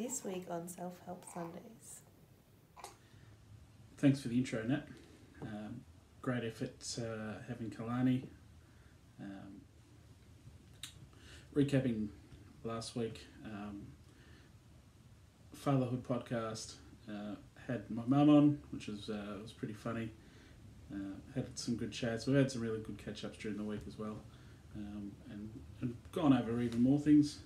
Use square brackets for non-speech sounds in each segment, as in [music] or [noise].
this week on Self Help Sundays. Thanks for the intro, Nat. Um, great effort uh, having Kalani. Um, recapping last week, um, fatherhood podcast. Uh, had my mum on, which was uh, was pretty funny. Uh, had some good chats. We had some really good catch ups during the week as well, um, and, and gone over even more things.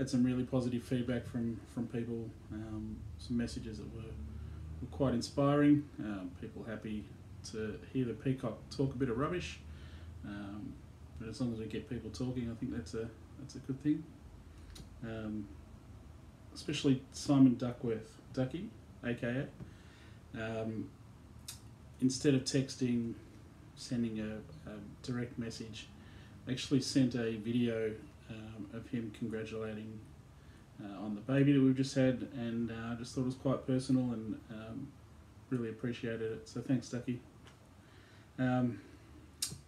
Had some really positive feedback from from people. Um, some messages that were, were quite inspiring. Um, people happy to hear the peacock talk a bit of rubbish. Um, but as long as we get people talking, I think that's a that's a good thing. Um, especially Simon Duckworth, Ducky, aka. Um, instead of texting, sending a, a direct message, actually sent a video um, of him congratulating uh, on the baby that we've just had, and I uh, just thought it was quite personal and um, really appreciated it. So thanks, Ducky. Um,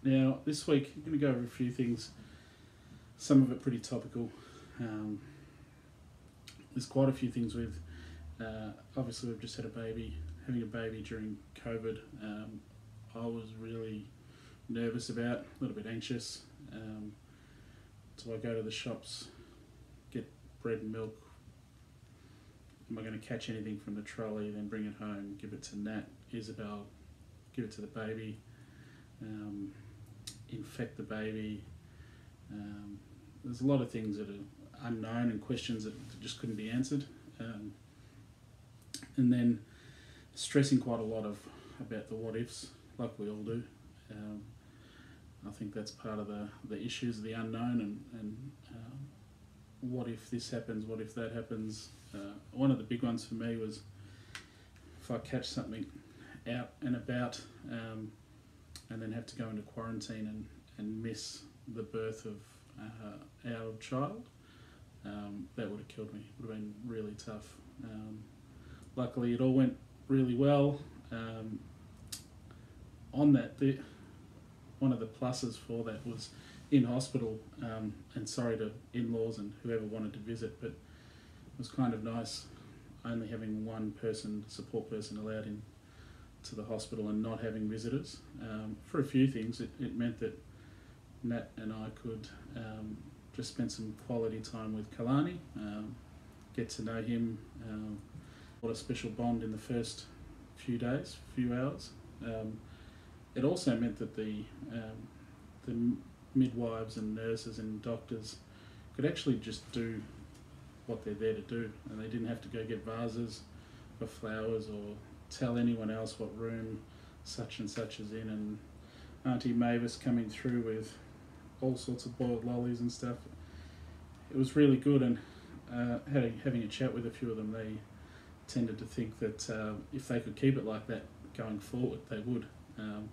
now, this week, I'm going to go over a few things, some of it pretty topical. Um, there's quite a few things with, uh, obviously, we've just had a baby. Having a baby during COVID, um, I was really nervous about, a little bit anxious. Um, so I go to the shops, get bread and milk. Am I going to catch anything from the trolley, then bring it home, give it to Nat, Isabel, give it to the baby, um, infect the baby? Um, there's a lot of things that are unknown and questions that just couldn't be answered. Um, and then stressing quite a lot of about the what ifs, like we all do. Um, I think that's part of the, the issues, the unknown, and, and um, what if this happens, what if that happens. Uh, one of the big ones for me was if I catch something out and about um, and then have to go into quarantine and, and miss the birth of uh, our child, um, that would have killed me. It would have been really tough. Um, luckily, it all went really well. Um, on that, the, one of the pluses for that was in hospital, um, and sorry to in-laws and whoever wanted to visit, but it was kind of nice only having one person, support person allowed in to the hospital and not having visitors. Um, for a few things, it, it meant that Nat and I could um, just spend some quality time with Kalani, um, get to know him. Um, what a special bond in the first few days, few hours. It also meant that the um, the midwives and nurses and doctors could actually just do what they're there to do, and they didn't have to go get vases for flowers or tell anyone else what room such and such is in. And Auntie Mavis coming through with all sorts of boiled lollies and stuff. It was really good, and uh, having having a chat with a few of them, they tended to think that uh, if they could keep it like that going forward, they would. Um,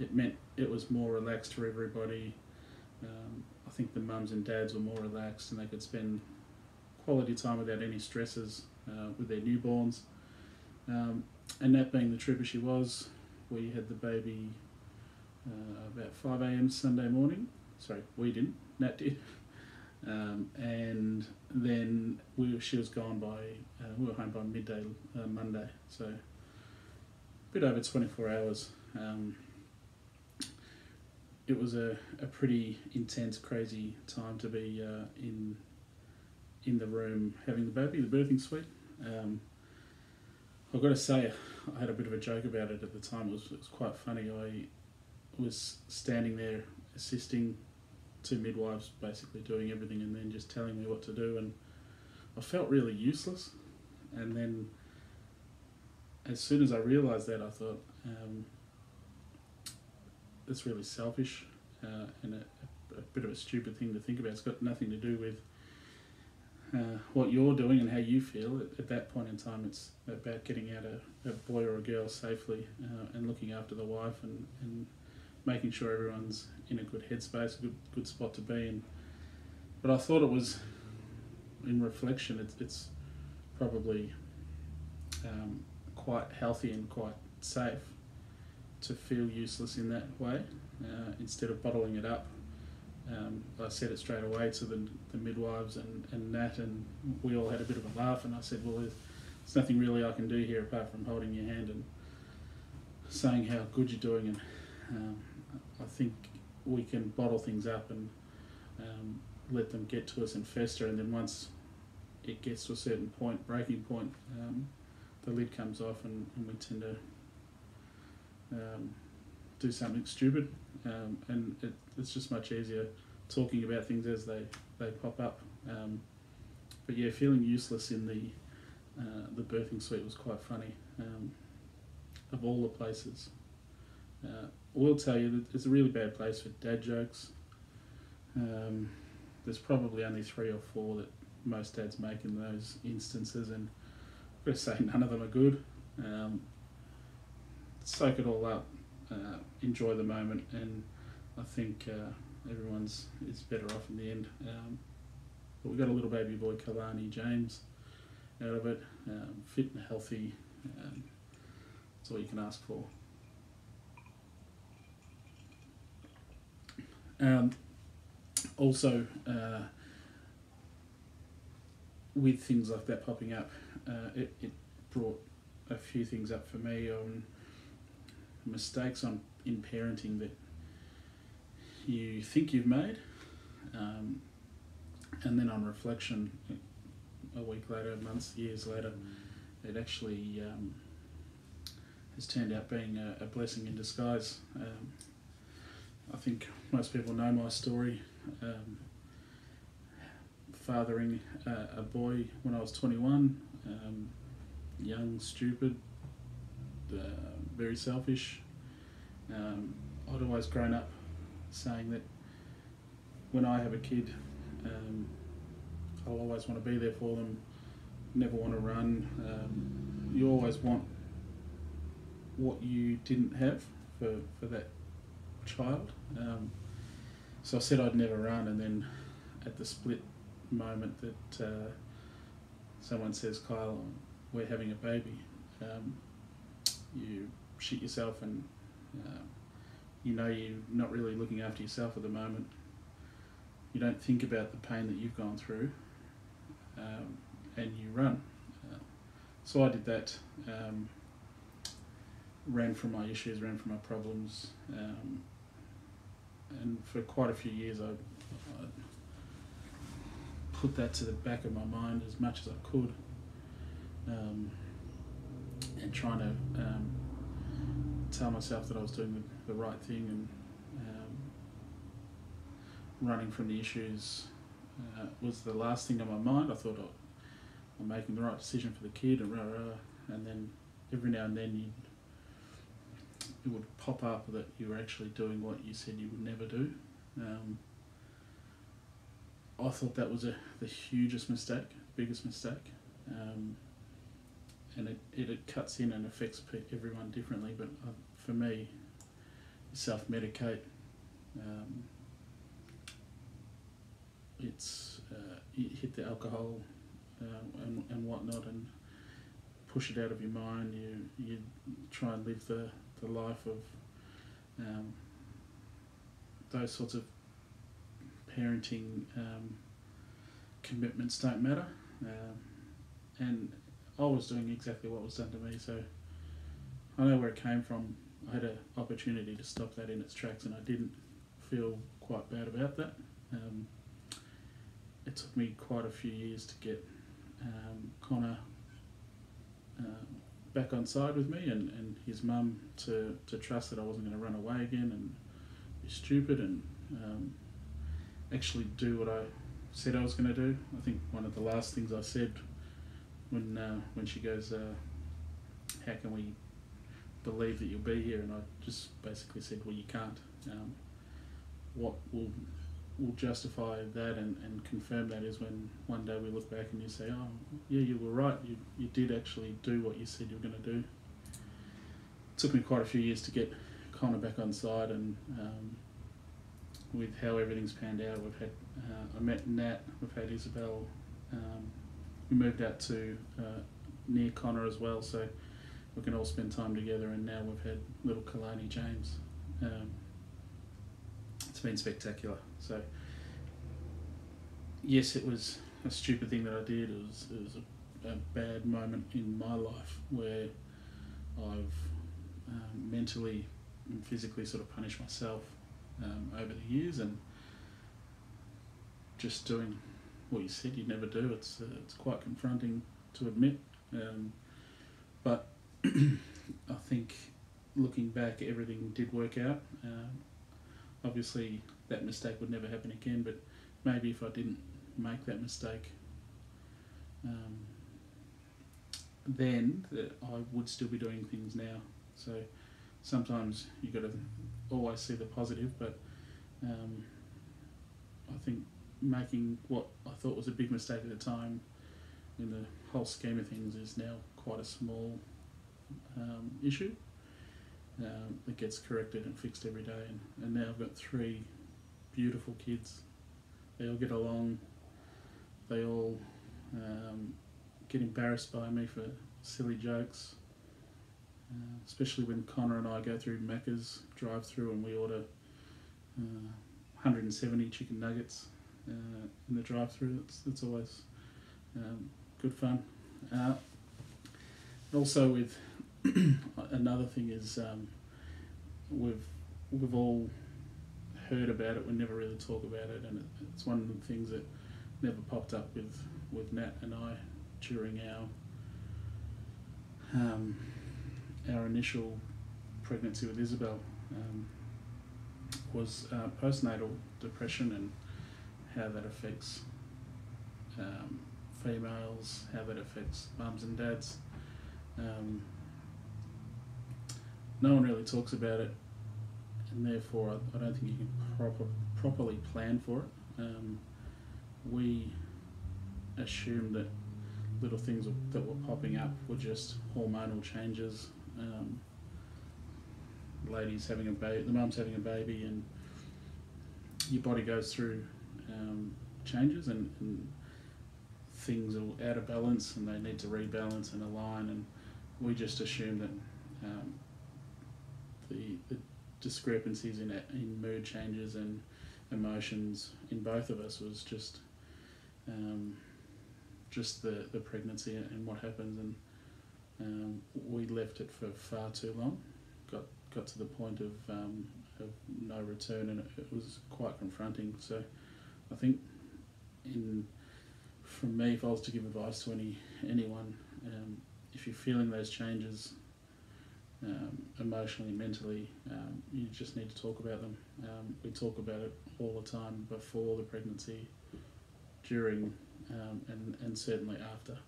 it meant it was more relaxed for everybody. Um, I think the mums and dads were more relaxed and they could spend quality time without any stresses uh, with their newborns. Um, and that being the trooper she was, we had the baby uh, about 5 a.m. Sunday morning. Sorry, we didn't, Nat did. Um, and then we she was gone by, uh, we were home by midday uh, Monday, so a bit over 24 hours. Um, it was a, a pretty intense, crazy time to be uh, in in the room having the baby, the birthing suite. Um, I've got to say, I had a bit of a joke about it at the time. It was, it was quite funny. I was standing there assisting two midwives, basically doing everything, and then just telling me what to do, and I felt really useless. And then, as soon as I realised that, I thought. Um, that's really selfish uh, and a, a, bit of a stupid thing to think about. It's got nothing to do with uh, what you're doing and how you feel. At, at, that point in time, it's about getting out a, a boy or a girl safely uh, and looking after the wife and, and making sure everyone's in a good headspace, a good, good spot to be in. But I thought it was, in reflection, it's, it's probably um, quite healthy and quite safe to feel useless in that way uh, instead of bottling it up um, I said it straight away to the, the midwives and, and Nat, and we all had a bit of a laugh. And I said, Well, there's, there's nothing really I can do here apart from holding your hand and saying how good you're doing. And um, I think we can bottle things up and um, let them get to us and fester. And then once it gets to a certain point, breaking point, um, the lid comes off and, and we tend to um, do something stupid. Um, and it, it's just much easier talking about things as they, they pop up. Um, but yeah, feeling useless in the uh, the birthing suite was quite funny. Um, of all the places, uh, I will tell you that it's a really bad place for dad jokes. Um, there's probably only three or four that most dads make in those instances, and I've got to say none of them are good. Um, soak it all up, uh, enjoy the moment, and I think uh, everyone's is better off in the end. Um, but we got a little baby boy, Kalani James, out of it, um, fit and healthy. Um, that's all you can ask for. Um, also, uh, with things like that popping up, uh, it, it brought a few things up for me on mistakes on in parenting that you think you've made, um, and then on reflection, a week later, months, years later, it actually um, has turned out being a, a blessing in disguise. Um, I think most people know my story. Um, fathering uh, a boy when I was 21, um, young, stupid, uh, very selfish. Um, I'd always grown up saying that when I have a kid, um, I'll always want to be there for them, never want to run. Um, you always want what you didn't have for, for that child. Um, so I said I'd never run, and then at the split moment that uh, someone says, Kyle, we're having a baby, um, you shit yourself and uh, you know you're not really looking after yourself at the moment. You don't think about the pain that you've gone through um, and you run. Uh, so I did that. Um, ran from my issues, ran from my problems, um, and for quite a few years I, I, put that to the back of my mind as much as I could, um, and trying to um, tell myself that I was doing the, the right thing and um, running from the issues uh, was the last thing on my mind. I thought oh, I'm making the right decision for the kid and rah, rah, and then every now and then you it would pop up that you were actually doing what you said you would never do. Um, I thought that was a, the hugest mistake, biggest mistake. Um, and it, it, it, cuts in and affects everyone differently, but uh, for me, self medicate. Um, it's uh, hit the alcohol uh, and, and whatnot and push it out of your mind. You, you try and live the, the life of um, those sorts of parenting um, commitments don't matter. Um, and I was doing exactly what was done to me, so I know where it came from. I had an opportunity to stop that in its tracks, and I didn't feel quite bad about that. Um, it took me quite a few years to get um, Connor uh, back on side with me and, and his mum to, to trust that I wasn't going to run away again and be stupid and um, actually do what I said I was going to do. I think one of the last things I said when uh, when she goes, uh, "How can we believe that you'll be here?" and I just basically said, "Well, you can't." Um, what will will justify that and, and confirm that is when one day we look back and you say, "Oh, yeah, you were right. You you did actually do what you said you were going to do." It took me quite a few years to get Connor back on side and. Um, with how everything's panned out, we've had uh, I met Nat, we've had Isabel, um, we moved out to uh, near Connor as well, so we can all spend time together. And now we've had little Kalani James. Um, it's been spectacular. So yes, it was a stupid thing that I did. It was it was a, a bad moment in my life where I've um, mentally and physically sort of punished myself um, over the years and just doing what you said you'd never do. It's uh, it's quite confronting to admit, um, but I think looking back, everything did work out. Um, obviously, that mistake would never happen again, but maybe if I didn't make that mistake, um, then that I would still be doing things now. So sometimes you got to always see the positive, but um, I think making what I thought was a big mistake at the time in the whole scheme of things is now quite a small um, issue um, that gets corrected and fixed every day. And, and now I've got three beautiful kids. They all get along. They all um, get embarrassed by me for silly jokes. Uh, especially when Connor and I go through Macca's drive through and we order uh, 170 chicken nuggets uh, in the drive through. That's, that's always um, good fun. Uh, also, with [clears throat] another thing is um, we've we've all heard about it. We never really talk about it, and it, it's one of the things that never popped up with with Nat and I during our um, our initial pregnancy with Isabel um, was uh, postnatal depression and how that affects um, females, how that affects mums and dads. Um, no one really talks about it, and therefore I, don't think you can proper, properly plan for it. Um, we assumed that little things that were popping up were just hormonal changes. Um, ladies having a baby, the mum's having a baby, and your body goes through um, changes and, and things are out of balance and they need to rebalance and align. And we just assume that um, the, the discrepancies in, in mood changes and emotions in both of us was just um, just the, the pregnancy and what happens. And um, we left it for far too long. Got got to the point of, um, of no return and it, it was quite confronting. So I think in from me if I was to give advice to any anyone um, if you're feeling those changes um, emotionally, mentally, um, you just need to talk about them. Um, we talk about it all the time before the pregnancy, during, um, and, and certainly after.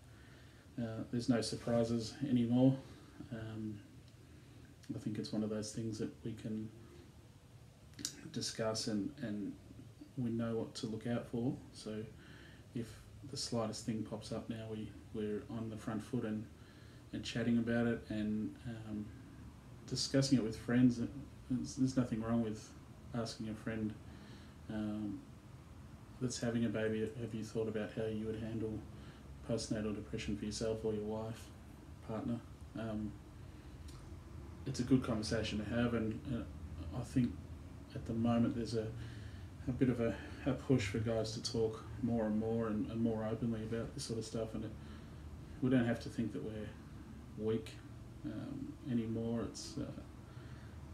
Uh, there's no surprises anymore. Um, I think it's one of those things that we can discuss and, and we know what to look out for. So if the slightest thing pops up now, we, we're on the front foot and, and chatting about it and um, discussing it with friends. There's, there's nothing wrong with asking a friend um, that's having a baby, have you thought about how you would handle postnatal depression for yourself or your wife, partner? Um, it's a good conversation to have, and uh, I think at the moment there's a, a bit of a, a push for guys to talk more and more and, and more openly about this sort of stuff, and it, we don't have to think that we're weak um, anymore. It's uh,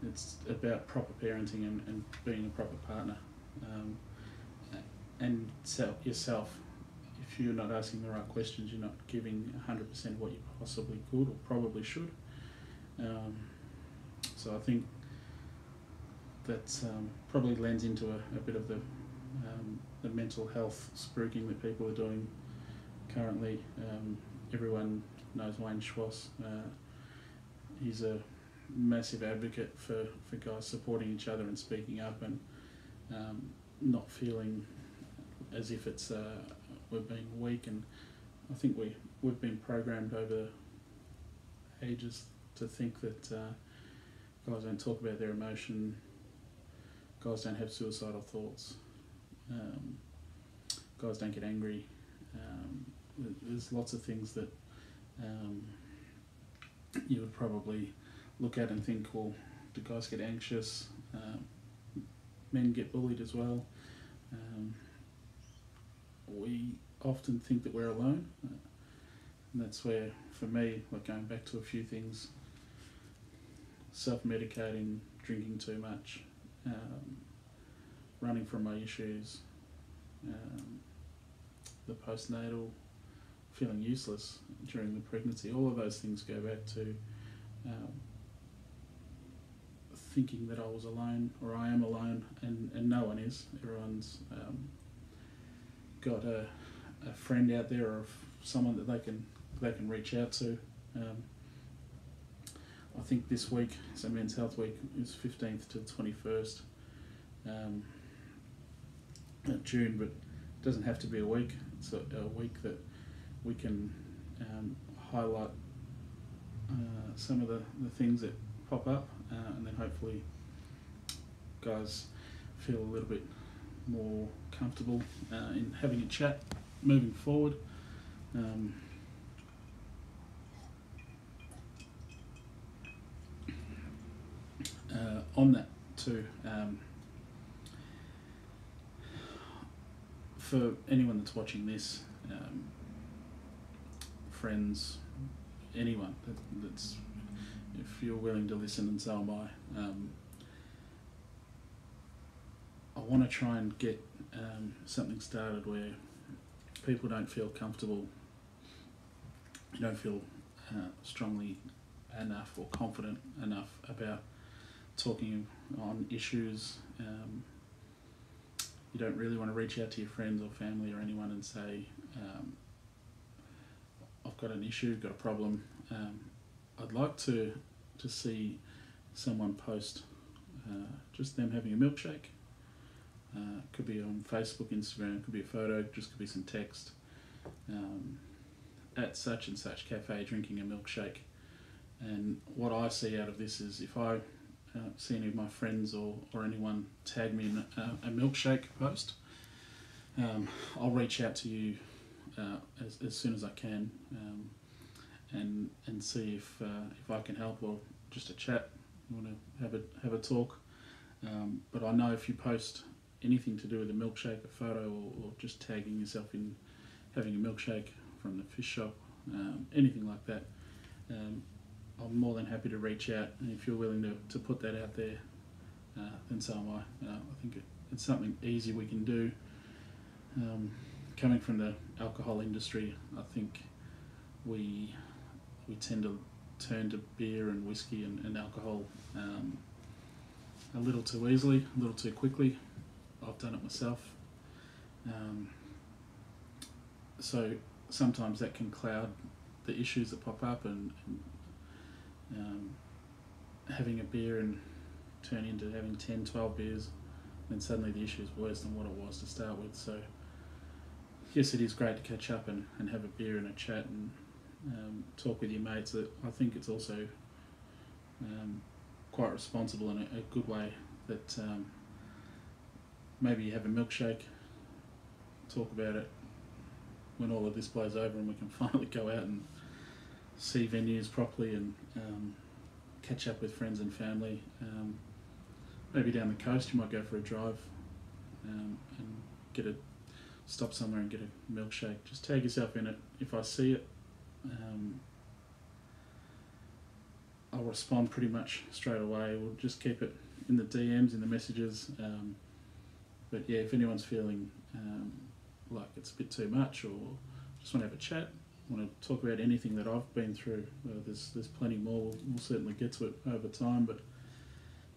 it's about proper parenting and, and being a proper partner. Um, and self, yourself, if you're not asking the right questions, you're not giving 100% what you possibly could or probably should. Um, so I think that um, probably lends into a, a bit of the, um, the mental health spruiking that people are doing currently. Um, everyone knows Wayne Schwass. Uh, he's a massive advocate for, for guys supporting each other and speaking up and um, not feeling as if it's uh, we're being weak. And I think we we've been programmed over ages to think that uh, guys don't talk about their emotion, guys don't have suicidal thoughts, um, guys don't get angry. Um, there's lots of things that um, you would probably look at and think, well, do guys get anxious? Um, men get bullied as well. Um, we often think that we're alone, uh, and that's where, for me, like going back to a few things, self-medicating, drinking too much, um, running from my issues, um, the postnatal, feeling useless during the pregnancy. All of those things go back to um, thinking that I was alone or I am alone, and, and no one is. Everyone's um, got a, a friend out there or someone that they can they can reach out to. Um, I think this week, so Men's Health Week, is 15th to 21st um, June, but it doesn't have to be a week. It's a, a week that we can um, highlight uh, some of the, the things that pop up, uh, and then hopefully guys feel a little bit more comfortable uh, in having a chat moving forward. Um, uh, on that too, um, for anyone that's watching this, um, friends, anyone that, that's, if you're willing to listen, and so am I. Um, I want to try and get um, something started where people don't feel comfortable, don't feel uh, strongly enough or confident enough about talking on issues. Um, you don't really want to reach out to your friends or family or anyone and say, um, got an issue, got a problem. Um, I'd like to to see someone post uh, just them having a milkshake. Uh, could be on Facebook, Instagram, could be a photo, just could be some text. Um, at such and such cafe drinking a milkshake. And what I see out of this is if I uh, see any of my friends or, or anyone tag me in a, a milkshake post, um, I'll reach out to you uh, as, as soon as I can um, and and see if uh, if I can help or just a chat. You want to have a have a talk. Um, but I know if you post anything to do with a milkshake, a photo, or, or just tagging yourself in having a milkshake from the fish shop, um, anything like that, um, I'm more than happy to reach out. And if you're willing to, to put that out there, uh, then so am I. Uh, I think it, it's something easy we can do. Um, coming from the alcohol industry, I think we we tend to turn to beer and whiskey and, and alcohol um, a little too easily, a little too quickly. I've done it myself. Um, so sometimes that can cloud the issues that pop up and, and um, having a beer and turn into having 10, 12 beers, then suddenly the issue is worse than what it was to start with. So, yes, it is great to catch up and, and have a beer and a chat and um, talk with your mates. I think it's also um, quite responsible in a, a good way that um, maybe you have a milkshake, talk about it when all of this blows over and we can [laughs] finally go out and see venues properly and um, catch up with friends and family. Um, maybe down the coast, you might go for a drive um, and get a stop somewhere and get a milkshake. Just tag yourself in it. If I see it, um, I'll respond pretty much straight away. We'll just keep it in the DMs, in the messages. Um, but yeah, if anyone's feeling um, like it's a bit too much or just want to have a chat, want to talk about anything that I've been through, uh, there's there's plenty more. We'll, we'll, certainly get to it over time, but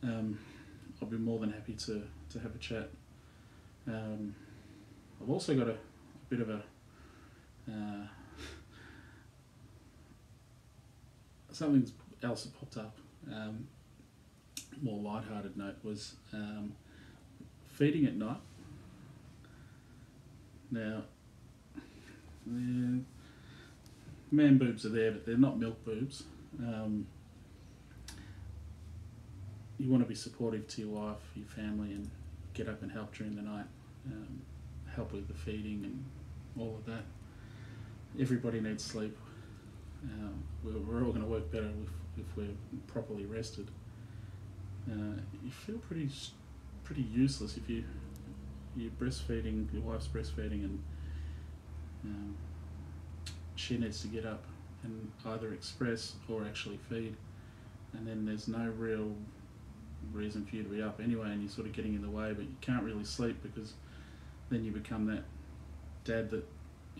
um, I'll be more than happy to, to have a chat. Um, I've also got a, a bit of a uh, [laughs] something else that popped up. Um, more light-hearted note was um, feeding at night. Now, man boobs are there, but they're not milk boobs. Um, you want to be supportive to your wife, your family, and get up and help during the night. Um, help with the feeding and all of that. Everybody needs sleep. Um, we're, we're all going to work better if, if we're properly rested. Uh, you feel pretty pretty useless if you you're breastfeeding, your wife's breastfeeding, and um, she needs to get up and either express or actually feed, and then there's no real reason for you to be up anyway, and you're sort of getting in the way, but you can't really sleep because then you become that dad that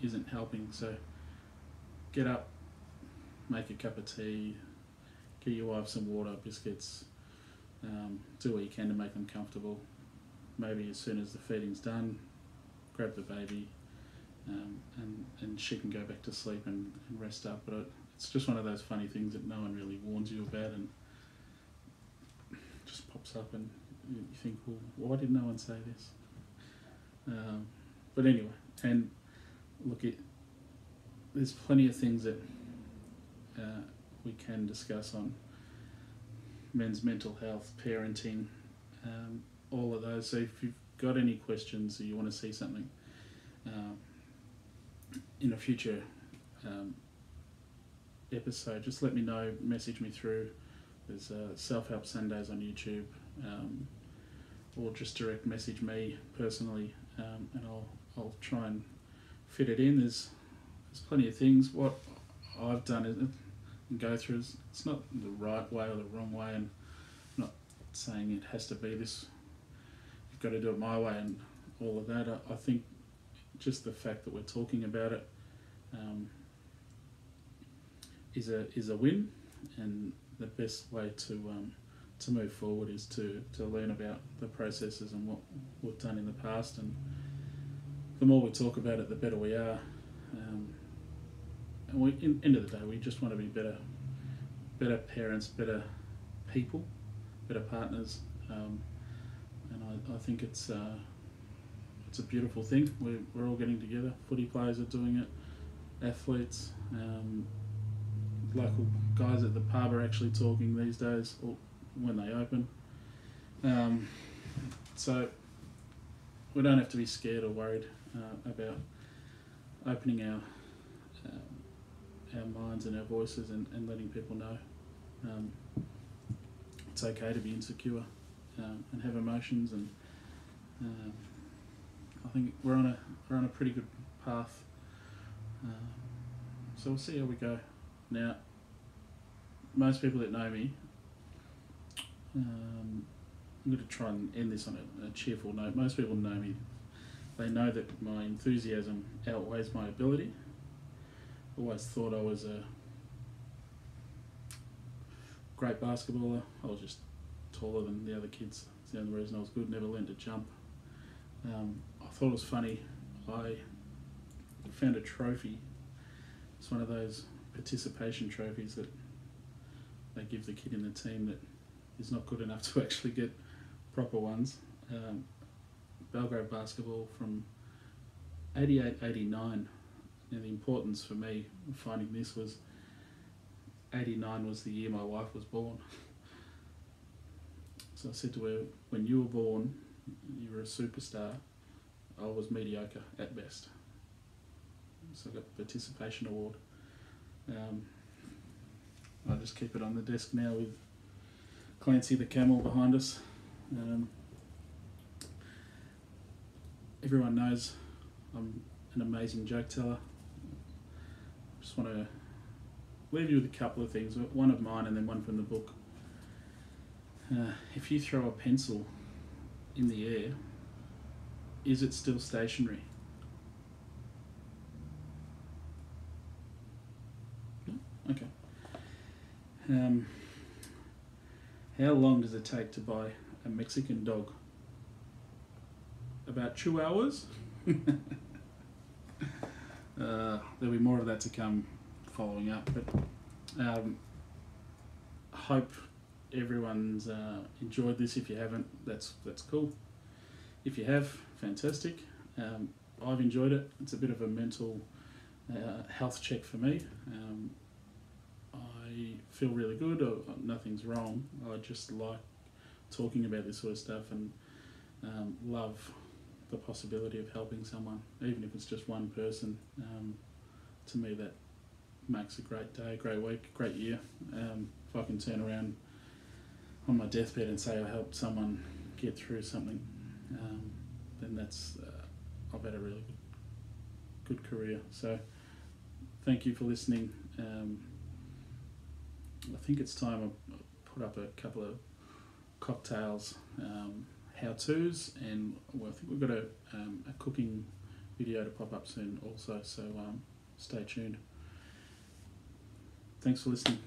isn't helping. So get up, make a cup of tea, get your wife some water, biscuits, um, do what you can to make them comfortable. Maybe as soon as the feeding's done, grab the baby, um, and and she can go back to sleep and, and rest up. But it, it's just one of those funny things that no one really warns you about, and just pops up, and you think, well, why did no one say this? Um, but anyway, and look, it, there's plenty of things that uh, we can discuss on men's mental health, parenting, um, all of those. So if you've got any questions or you want to see something um, in a future um, episode, just let me know. Message me through. There's uh, Self Help Sundays on YouTube, um, or just direct message me personally, um, and I'll I'll try and fit it in. There's there's plenty of things. What I've done is and go through is it's not the right way or the wrong way, and I'm not saying it has to be this. You've got to do it my way and all of that. I, I think just the fact that we're talking about it um, is a is a win, and the best way to um, to move forward is to, to learn about the processes and what we've done in the past, and the more we talk about it, the better we are. Um, and we, in end of the day, we just want to be better, better parents, better people, better partners, um, and I, I think it's uh, it's a beautiful thing. We're, we're all getting together. Footy players are doing it, athletes, um, local guys at the pub are actually talking these days, or when they open. Um, so we don't have to be scared or worried uh, about opening our um, our minds and our voices and, and letting people know um, it's okay to be insecure um, and have emotions and um, I think we're on a we're on a pretty good path. Um, so we'll see how we go. Now, most people that know me, um, I'm going to try and end this on a, a cheerful note. Most people know me; they know that my enthusiasm outweighs my ability. Always thought I was a great basketballer. I was just taller than the other kids. It's the only reason I was good. Never learned to jump. Um, I thought it was funny. I found a trophy. It's one of those participation trophies that they give the kid in the team that is not good enough [laughs] to actually get proper ones. Um, Belgrade basketball from 88 89. Now, the importance for me finding this was 89 was the year my wife was born. [laughs] So I said to her, when you were born, you were a superstar. I was mediocre at best. So I got the participation award. Um, I just keep it on the desk now with Clancy the camel behind us. Um, everyone knows I'm an amazing joke teller. Just want to leave you with a couple of things, one of mine and then one from the book. Uh, if you throw a pencil in the air, is it still stationary? No? Okay. Um, how long does it take to buy a Mexican dog? About two hours? [laughs] uh, there'll be more of that to come following up, but um, hope everyone's uh, enjoyed this. If you haven't, that's that's cool. If you have, fantastic. Um, I've enjoyed it. It's a bit of a mental uh, health check for me. Um, feel really good. Or, nothing's wrong. I just like talking about this sort of stuff and um, love the possibility of helping someone, even if it's just one person. Um, to me, that makes a great day, great week, great year. Um, if I can turn around on my deathbed and say I helped someone get through something, um, then that's uh, I've had a really good, good career. So thank you for listening. I think it's time I put up a couple of cocktails um, how tos, and well, I think we've got a, um, a cooking video to pop up soon also. So um, stay tuned. Thanks for listening.